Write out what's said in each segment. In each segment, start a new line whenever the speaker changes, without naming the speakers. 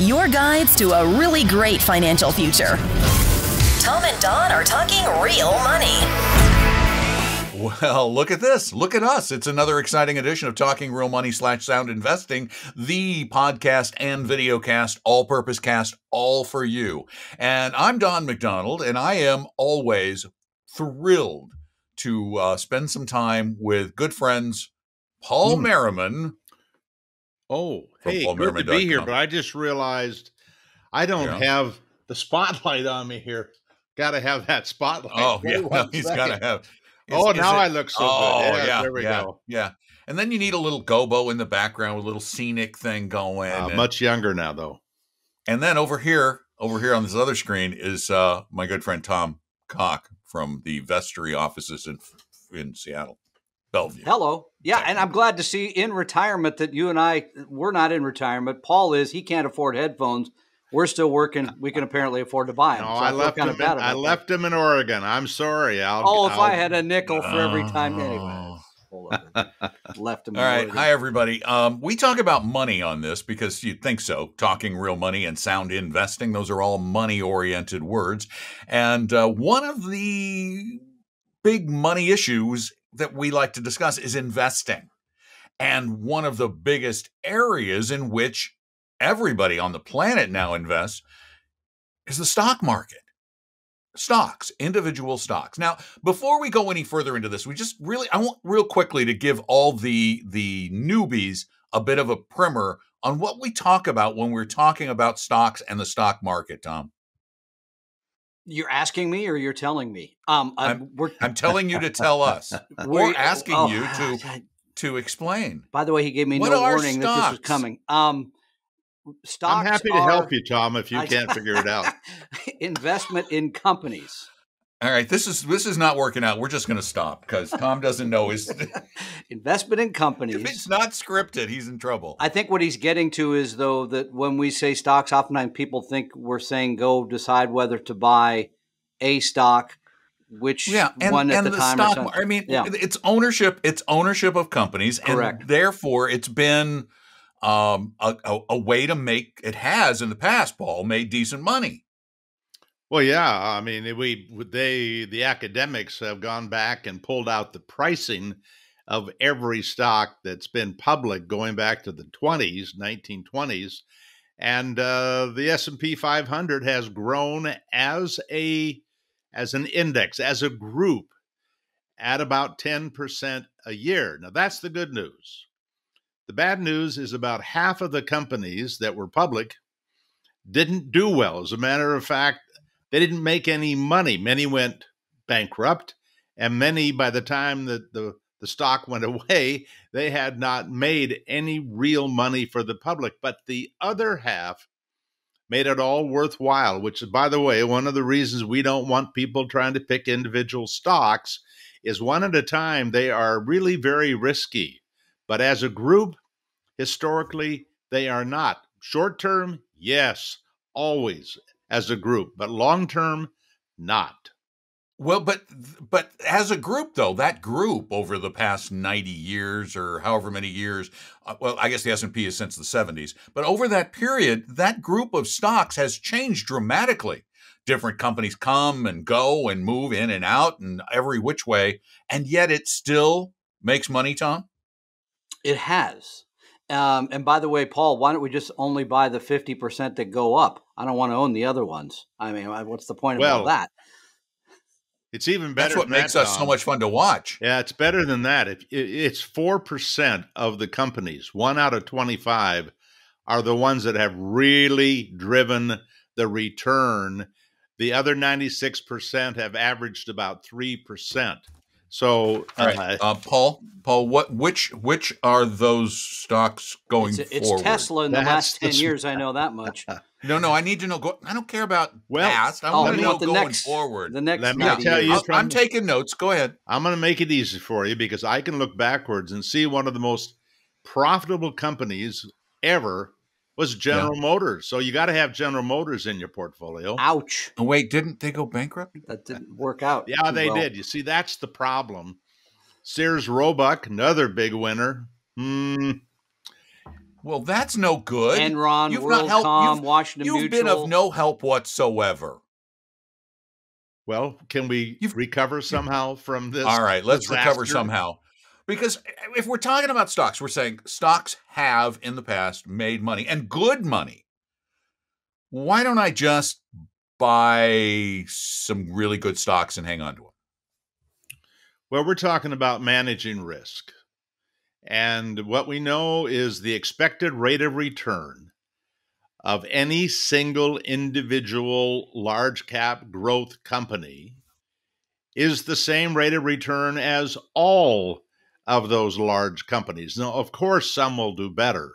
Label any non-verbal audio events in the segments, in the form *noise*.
your guides to a really great financial future. Tom and Don are talking real money.
Well, look at this. Look at us. It's another exciting edition of Talking Real Money slash Sound Investing, the podcast and video cast, all purpose cast, all for you. And I'm Don McDonald, and I am always thrilled to uh, spend some time with good friends Paul mm. Merriman.
Oh, hey, good to be here. But I just realized I don't yeah. have the spotlight on me here. Got to have that spotlight.
Oh, *laughs* yeah, no, *laughs* he's got to have.
Is, oh, now it, I look so oh, good. Yeah,
yeah,
there we
yeah,
go.
Yeah. And then you need a little gobo in the background with a little scenic thing going. Uh,
and, much younger now, though.
And then over here, over here on this other screen is uh, my good friend Tom Cock from the Vestory offices in in Seattle, Bellevue.
Hello. Yeah, and I'm glad to see in retirement that you and I we're not in retirement. Paul is. He can't afford headphones we're still working. We can apparently afford to buy them.
No, so I, I left him. In, I left him in Oregon. I'm sorry. I'll,
oh, if
I'll,
I had a nickel for every time, anyway. *laughs* left him.
All right. Hi, everybody. Um, we talk about money on this because you think so. Talking real money and sound investing; those are all money-oriented words. And uh, one of the big money issues that we like to discuss is investing. And one of the biggest areas in which everybody on the planet now invests is the stock market. Stocks, individual stocks. Now, before we go any further into this, we just really I want real quickly to give all the the newbies a bit of a primer on what we talk about when we're talking about stocks and the stock market, Tom.
You're asking me or you're telling me? Um,
I'm, I'm, I'm telling you to tell us. *laughs* we're asking oh, you to to explain.
By the way, he gave me what no warning stocks? that this was coming. Um, stocks.
I'm happy to help you, Tom, if you can't figure it out. *laughs*
investment in companies.
All right, this is this is not working out. We're just going to stop because Tom doesn't know his *laughs*
investment in companies.
If it's not scripted, he's in trouble.
I think what he's getting to is though that when we say stocks, oftentimes people think we're saying go decide whether to buy a stock, which
yeah, and,
one at
and
the,
the
time.
Stock, I mean, yeah. it's ownership. It's ownership of companies,
Correct.
and therefore it's been um, a, a, a, way to make it has in the past, Paul, made decent money.
Well, yeah, I mean, we they the academics have gone back and pulled out the pricing of every stock that's been public going back to the 20s, 1920s, and uh, the S&P 500 has grown as a as an index, as a group, at about 10% a year. Now that's the good news. The bad news is about half of the companies that were public didn't do well. As a matter of fact, they didn't make any money. Many went bankrupt, and many, by the time that the, the stock went *laughs* away, they had not made any real money for the public. But the other half made it all worthwhile, which is, by the way, one of the reasons we don't want people trying to pick individual stocks is one at a time, they are really very risky. But as a group, historically, they are not. Short term, yes, always as a group, but long term, not.
Well, but but as a group though, that group over the past 90 years or however many years, uh, well, I guess the S&P is since the 70s, but over that period, that group of stocks has changed dramatically. Different companies come and go and move in and out and every which way, and yet it still makes money, Tom?
It has. Um, and by the way, Paul, why don't we just only buy the 50% that go up? I don't want to own the other ones. I mean, what's the point well, of all that?
It's even better.
That's what makes
that,
us so much fun to watch.
Yeah, it's better than that. If it's four percent of the companies, one out of twenty-five, are the ones that have really driven the return. The other ninety-six percent have averaged about three percent. So,
uh, uh, Paul, Paul, what which which are those stocks going
it's, it's
forward?
Tesla in the That's last ten the, years. I know that much. *laughs*
no, no, I need to know. Go, I don't care about well, past. I oh, want to know going
next,
forward.
The next.
Let me tell you,
from, I'm taking notes. Go ahead.
I'm going to make it easy for you because I can look backwards and see one of the most profitable companies ever was General yeah. Motors. So you got to have General Motors in your portfolio.
Ouch.
Oh, wait, didn't they go bankrupt?
That didn't work out.
Yeah, they well. did. You see, that's the problem. Sears Roebuck, another big winner. Hmm.
Well, that's no good.
Enron, you've WorldCom, not helped, you've, Washington
you've
Mutual.
been of no help whatsoever.
Well, can we You've, recover somehow from this?
All right, let's disaster? recover somehow. Because eh, if we're talking about stocks, we're saying stocks have in the past made money and good money. Why don't I just buy some really good stocks and hang on to them?
Well, we're talking about managing risk. And what we know is the expected rate of return of any single individual large cap growth company is the same rate of return as all of those large companies. Now, of course, some will do better,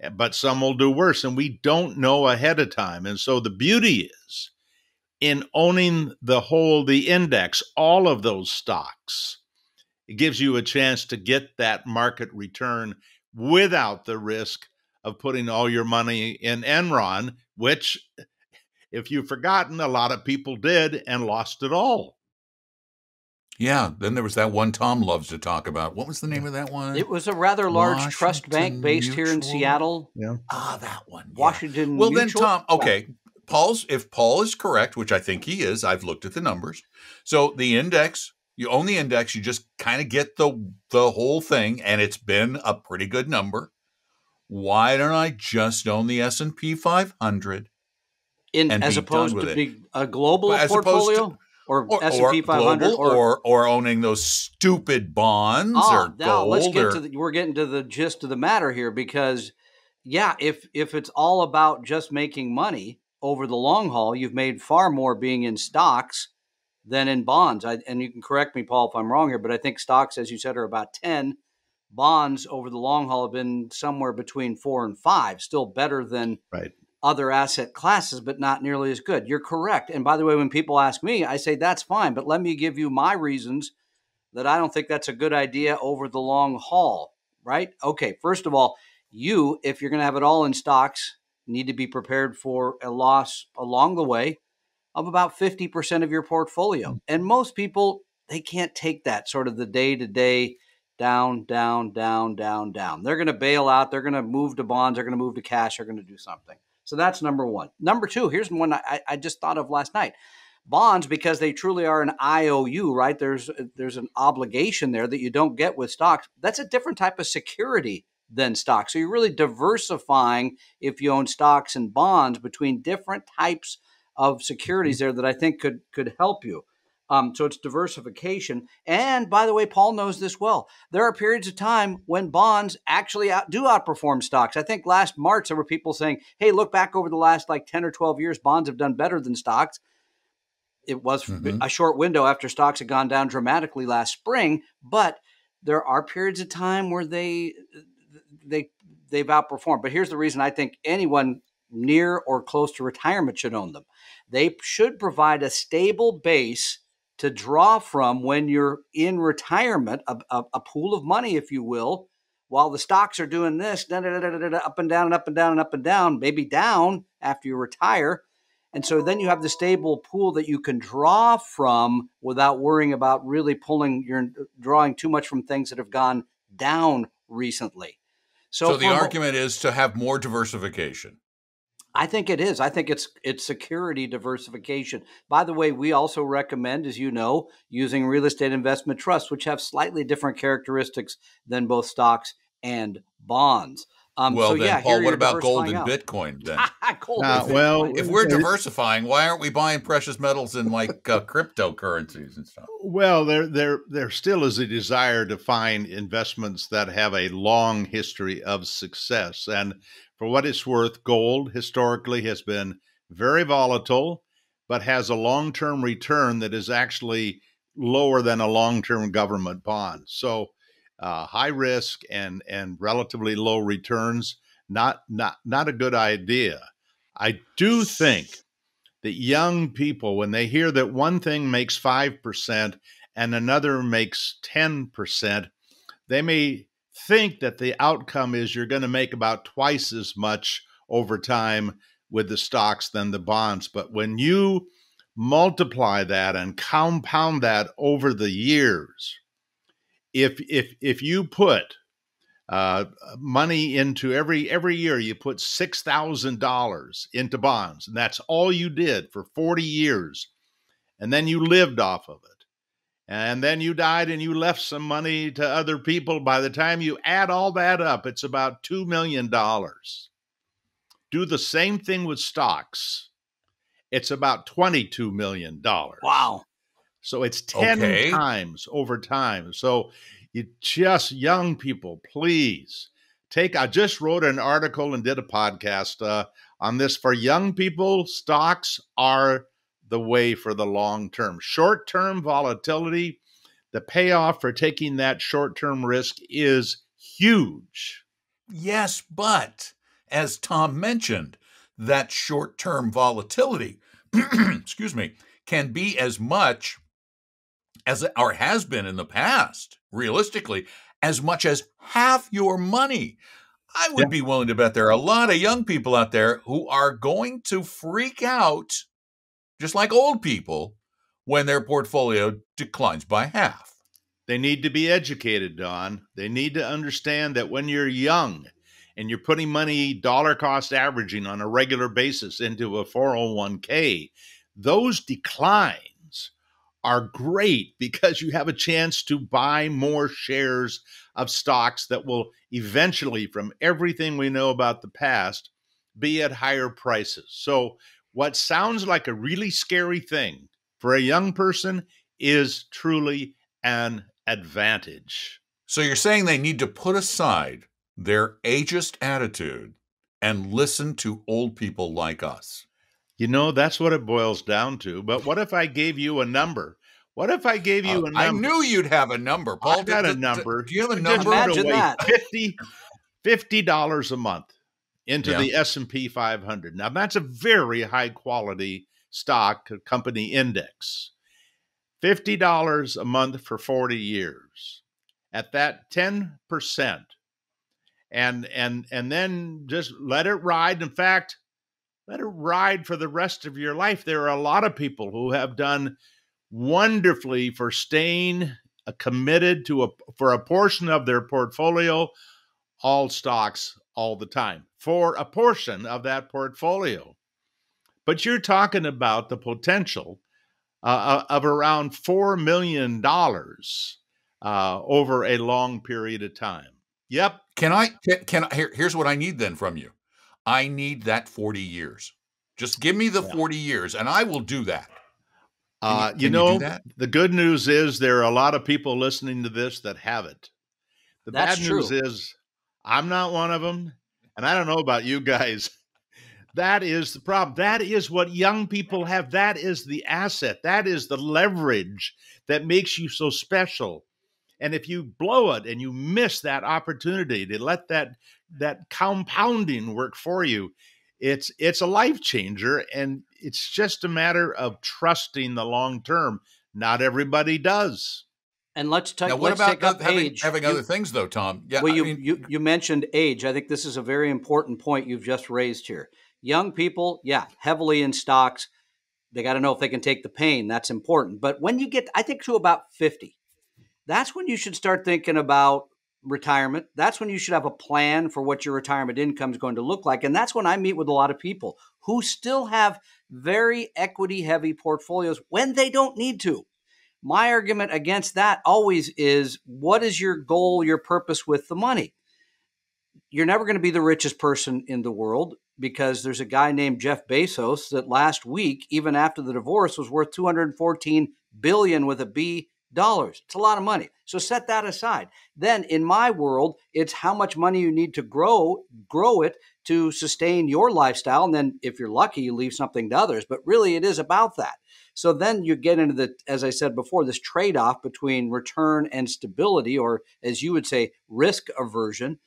eh, but some will do worse, and we don't know ahead of time. And so the beauty is in owning the whole, the index, all of those stocks. It gives you a chance to get that market return without the risk of putting all your money in Enron, which, if you've forgotten, a lot of people did and lost it all.
Yeah, then there was that one Tom loves to talk about. What was the name of that one?
It was a rather large Washington trust bank based Mutual? here in Seattle.
Yeah. Ah, that one.
Yeah. Washington.
Well,
Mutual?
then Tom, okay. Paul's if Paul is correct, which I think he is, I've looked at the numbers. So the index, you own the index, you just kind of get the the whole thing and it's been a pretty good number why don't I just own the S and P 500?
In as opposed to be a global portfolio. To, or, or S and P 500,
or, or, or owning those stupid bonds oh, or now
let's get
or,
to the, we're getting to the gist of the matter here because yeah, if if it's all about just making money over the long haul, you've made far more being in stocks than in bonds. I, and you can correct me, Paul, if I'm wrong here, but I think stocks, as you said, are about ten bonds over the long haul have been somewhere between four and five, still better than
right.
Other asset classes, but not nearly as good. You're correct. And by the way, when people ask me, I say that's fine, but let me give you my reasons that I don't think that's a good idea over the long haul, right? Okay, first of all, you, if you're going to have it all in stocks, need to be prepared for a loss along the way of about 50% of your portfolio. Mm. And most people, they can't take that sort of the day to day down, down, down, down, down. They're going to bail out. They're going to move to bonds. They're going to move to cash. They're going to do something. So that's number one. Number two, here's one I, I just thought of last night. Bonds, because they truly are an IOU, right? There's uh, there's an obligation there that you don't get with stocks. That's a different type of security than stocks. So you're really diversifying if you own stocks and bonds between different types of securities mm-hmm. there that I think could could help you. Um, so it's diversification. And by the way, Paul knows this well. There are periods of time when bonds actually out, do outperform stocks. I think last March there were people saying, "Hey, look back over the last like ten or twelve years, bonds have done better than stocks." It was mm-hmm. a short window after stocks had gone down dramatically last spring, but there are periods of time where they they they've outperformed. But here's the reason I think anyone near or close to retirement should own them. They should provide a stable base to draw from when you're in retirement, a, a, a pool of money, if you will, while the stocks are doing this, da, da, da, up and down and up and down and up and down, maybe down after you retire. And so then you have the stable pool that you can draw from without worrying about really pulling, you're drawing too much from things that have gone down recently.
So, so the argument is to have more diversification.
I think it is. I think it's it's security diversification. By the way, we also recommend, as you know, using real estate investment trusts, which have slightly different characteristics than both stocks and bonds.
Um, well, so then, yeah, Paul, what about gold and out. Bitcoin *laughs* then?
gold uh, well,
if we're diversifying, why aren't we buying precious metals and like uh, cryptocurrencies and stuff?
Well, there, there, there still is a desire to find investments that have a long history of success, and for what it's worth, gold historically has been very volatile, but has a long term return that is actually lower than a long term government bond. So, uh, high risk and, and relatively low returns, not, not, not a good idea. I do think that young people, when they hear that one thing makes 5% and another makes 10%, they may think that the outcome is you're going to make about twice as much over time with the stocks than the bonds. But when you multiply that and compound that over the years, if if if you put uh, money into every every year you put six thousand dollars into bonds, and that's all you did for forty years, and then you lived off of it, and then you died and you left some money to other people. By the time you add all that up, it's about two million dollars. Do the same thing with stocks. It's about twenty-two million dollars.
Wow.
So it's 10
Okay.
times over time. So you just young people, please take. I just wrote an article and did a podcast uh, on this. For young people, stocks are the way for the long term. Short term volatility, the payoff for taking that short term risk is huge.
Yes, but as Tom mentioned, that short term volatility, *clears throat* excuse me, can be as much as or has been in the past, realistically, as much as half your money. I would
Yeah.
be willing to bet there are a lot of young people out there who are going to freak out, just like old people, when their portfolio declines by half.
They need to be educated, Don. They need to understand that when you're young and you're putting money dollar cost averaging on a regular basis into a 401k, those declines are great *laughs* because you have a chance to buy more shares of stocks that will eventually, from everything we know about the past, be at higher prices. So, what sounds like a really scary thing for a young person is truly an advantage.
So you're saying they need to put aside their ageist attitude and listen to old people like us.
You know, that's what it boils down to. But what if I gave you a number? What if I gave you
Uh,
a number?
I knew you'd have a number, Paul.
I got
D-
a
d-
number.
Do you have a number?
Imagine that.
50 $50 a month into
Yeah.
the S&P 500. Now that's a very high quality stock company index. $50 a month for 40 years. At that 10% and and and then just let it ride. In fact, let it ride for the rest of your life. There are a lot of people who have done wonderfully for staying uh, committed to a for a portion of their portfolio all stocks all the time for a portion of that portfolio but you're talking about the potential uh, of around four million dollars uh, over a long period of time yep
Can I? Can, can I? Here, here's what I need then from you. I need that 40 years. Just give me the
Yeah.
40 years, and I will do that. Can
uh,
can
you
do
know
that?
the good news is there are a lot of people listening to this that have it the
That's
bad news
true.
is i'm not one of them and i don't know about you guys. That is the problem. That is what young people have. That is the asset. That is the leverage that makes you so special. And if you blow it and you miss that opportunity to let that that compounding work for you it's it's a life changer and it's just a matter of trusting the long term. Not everybody does
And let's take
now, what
let's
about
take up
having,
age.
having
You-
other things, though, Tom? Yeah,
well,
I
you,
mean,
you you mentioned age. I think this is a very important point you've just raised here. Young people, yeah, heavily in stocks. They got to know if they can take the pain. That's important. But when you get, I think, to about fifty, that's when you should start thinking about retirement. That's when you should have a plan for what your retirement income is going to look like. And that's when I meet with a lot of people who still have very equity heavy portfolios when they don't need to. My argument against that always is what is your goal, your purpose with the money? You're never going to be the richest person in the world because there's a guy named Jeff Bezos that last week, even after the divorce, was worth 214 billion with a B dollars. It's a lot of money. So set that aside. Then in my world, it's how much money you need to grow, grow it to sustain your lifestyle. And then if you're lucky, you leave something to others. But really it is about that. So then you get into the, as I said before, this trade off between return and stability, or as you would say, risk aversion.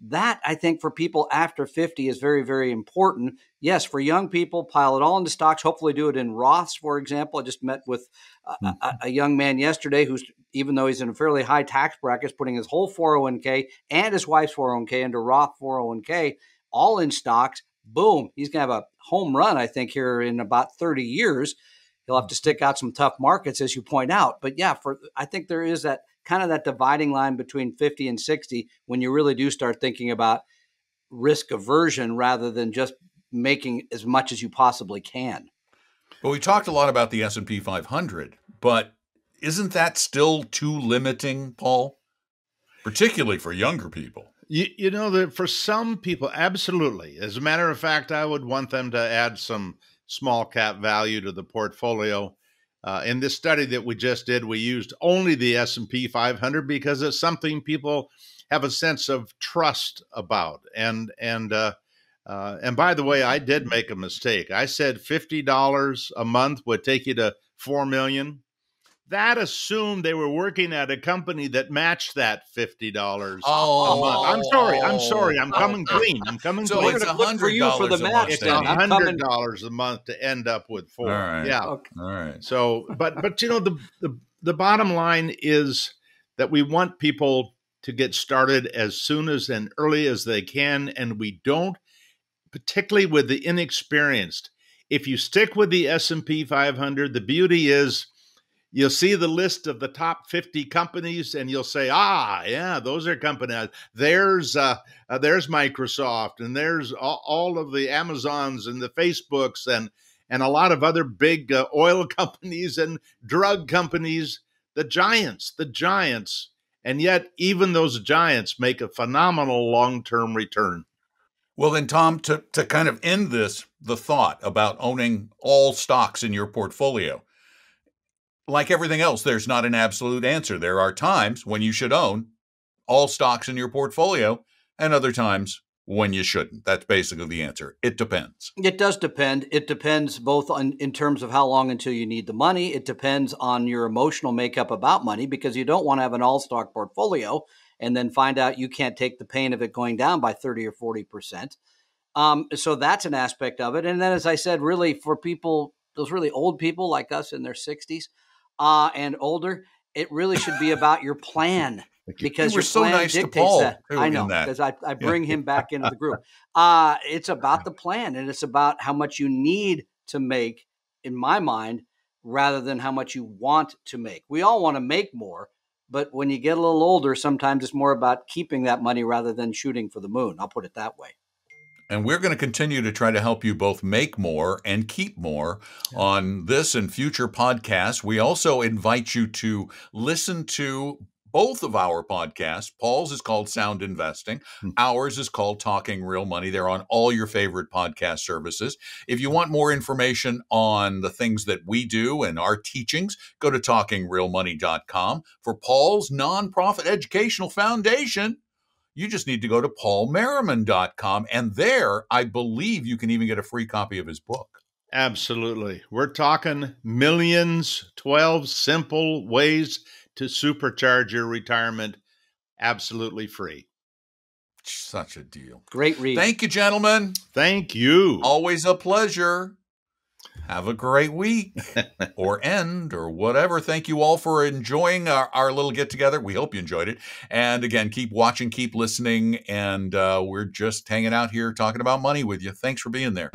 That I think for people after 50 is very, very important. Yes, for young people, pile it all into stocks. Hopefully, do it in Roths, for example. I just met with a, a, mm-hmm. a young man yesterday who's, even though he's in a fairly high tax bracket, is putting his whole 401k and his wife's 401k into Roth 401k, all in stocks. Boom, he's going to have a home run, I think, here in about 30 years. He'll have to stick out some tough markets, as you point out. But yeah, for I think there is that kind of that dividing line between 50 and 60 when you really do start thinking about risk aversion rather than just making as much as you possibly can.
Well, we talked a lot about the S&P 500, but isn't that still too limiting, Paul? Particularly for younger people.
You, you know that for some people, absolutely. As a matter of fact, I would want them to add some small cap value to the portfolio. Uh, in this study that we just did, we used only the S&P 500 because it's something people have a sense of trust about. And and uh, uh, and by the way, I did make a mistake. I said fifty dollars a month would take you to four million that assumed they were working at a company that matched that fifty dollars oh, a month. I'm sorry. I'm sorry. I'm coming clean. I'm coming
so
clean.
It's a hundred for you for the match.
It's hundred dollars a month to end up with four.
All right.
Yeah.
Okay. All right.
So, but but you know the the the bottom line is that we want people to get started as soon as and early as they can, and we don't, particularly with the inexperienced. If you stick with the S and P 500, the beauty is you'll see the list of the top 50 companies and you'll say ah yeah those are companies there's uh, uh, there's microsoft and there's all, of the amazons and the facebooks and and a lot of other big uh, oil *laughs* companies and drug companies. The giants the giants. And yet even those giants make a phenomenal long-term return.
Well then tom to, to kind of end this the thought about owning all stocks in your portfolio like everything else, there's not an absolute answer. There are times when you should own all stocks in your portfolio, and other times when you shouldn't. That's basically the answer. It depends.
It does depend. It depends both on in terms of how long until you need the money. It depends on your emotional makeup about money because you don't want to have an all stock portfolio and then find out you can't take the pain of it going down by 30 or 40 percent. Um, so that's an aspect of it. And then, as I said, really for people, those really old people like us in their 60s, uh, and older, it really should be about your plan because
you
your so
plan
nice
dictates
that. I know because I, I bring him back into the group. *laughs* Uh, it's about the plan and it's about how much you need to make, in my mind, rather than how much you want to make. We all want to make more, but when you get a little older, sometimes it's more about keeping that money rather than shooting for the moon. I'll put it that way.
And we're going to continue to try to help you both make more and keep more on this and future podcasts. We also invite you to listen to both of our podcasts. Paul's is called Sound Investing. Hmm. Ours is called Talking Real Money. They're on all your favorite podcast services. If you want more information on the things that we do and our teachings, go to talkingrealmoney.com. For Paul's nonprofit educational foundation, you just need to go to paulmerriman.com. And there, I believe you can even get a free copy of his book.
Absolutely. We're talking millions, 12 simple ways to supercharge your retirement absolutely free.
Such a deal.
Great read.
Thank you, gentlemen.
Thank you.
Always a pleasure. Have a great week *laughs* or end or whatever. Thank you all for enjoying our, our little get together. We hope you enjoyed it. And again, keep watching, keep listening. And uh, we're just hanging out here talking about money with you. Thanks for being there.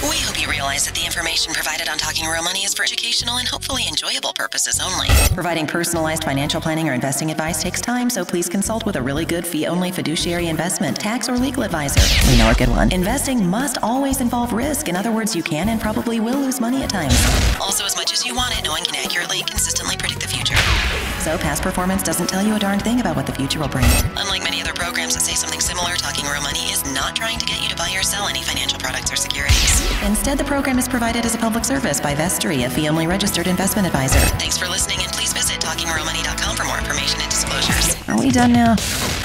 We hope you realize that the information provided on Talking Real Money is for educational and hopefully enjoyable purposes only. Providing personalized financial planning or investing advice takes time, so please consult with a really good fee only fiduciary investment, tax, or legal advisor. We know a good one. Investing must always involve risk. In other words, you can and probably will lose money at times. Also, as much as you want it, no one can accurately, consistently predict. So, past performance doesn't tell you a darn thing about what the future will bring. Unlike many other programs that say something similar, Talking Real Money is not trying to get you to buy or sell any financial products or securities. Instead, the program is provided as a public service by Vestory, a fee-only registered investment advisor. Thanks for listening, and please visit TalkingRealMoney.com for more information and disclosures. Are we done now?